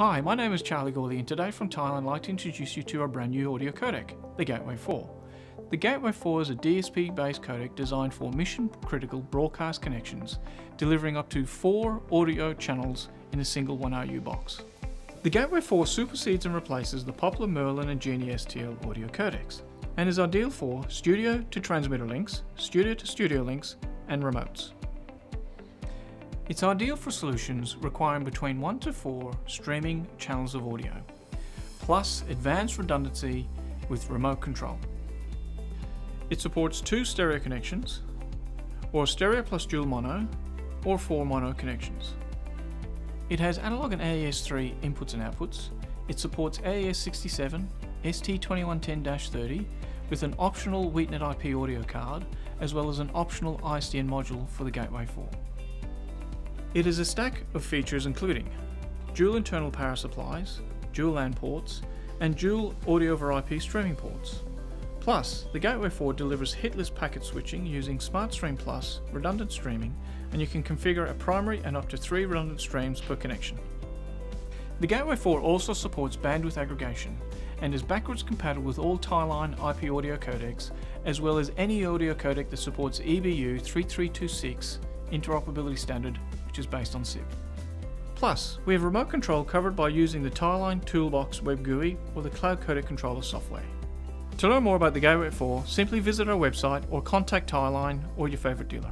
Hi, my name is Charlie Gawley and today from Tieline I'd like to introduce you to our brand new audio codec, the Gateway 4. The Gateway 4 is a DSP based codec designed for mission critical broadcast connections, delivering up to 4 audio channels in a single 1RU box. The Gateway 4 supersedes and replaces the popular Merlin and Genie STL audio codecs, and is ideal for studio to transmitter links, studio to studio links, and remotes. It's ideal for solutions requiring between 1 to 4 streaming channels of audio, plus advanced redundancy with remote control. It supports two stereo connections, or stereo plus dual mono, or four mono connections. It has analog and AES3 inputs and outputs. It supports AES67, ST2110-30 with an optional Wheatnet IP audio card, as well as an optional ISDN module for the Gateway 4. It is a stack of features including dual internal power supplies, dual LAN ports, and dual audio over IP streaming ports. Plus, the Gateway 4 delivers hitless packet switching using SmartStream Plus redundant streaming, and you can configure a primary and up to three redundant streams per connection. The Gateway 4 also supports bandwidth aggregation and is backwards compatible with all Tieline IP audio codecs, as well as any audio codec that supports EBU 3326 interoperability standard which is based on SIP. Plus, we have remote control covered by using the Tieline Toolbox Web GUI or the Cloud Codec Controller software. To learn more about the Gateway 4, simply visit our website or contact Tieline or your favourite dealer.